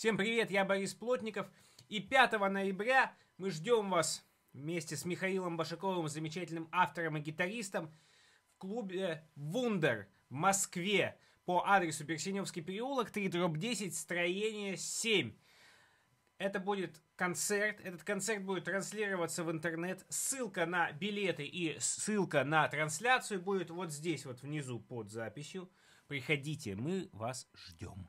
Всем привет, я Борис Плотников. И 5 ноября мы ждем вас вместе с Михаилом Башаковым, замечательным автором и гитаристом, в клубе «Вундер» в Москве по адресу Берсеневский переулок, 3 дробь 10, строение 7. Это будет концерт. Этот концерт будет транслироваться в интернет. Ссылка на билеты и ссылка на трансляцию будет вот здесь, вот внизу под записью. Приходите, мы вас ждем.